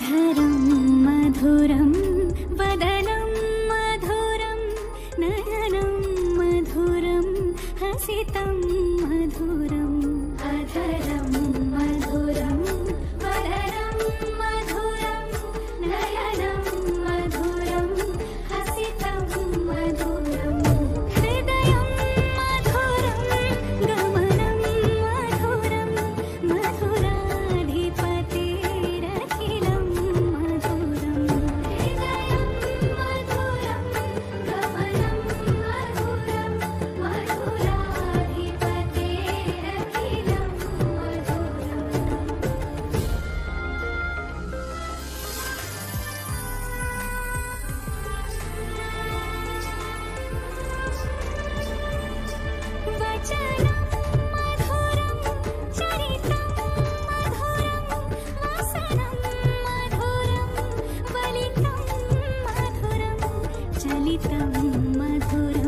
धरं मधुरम्। वलितं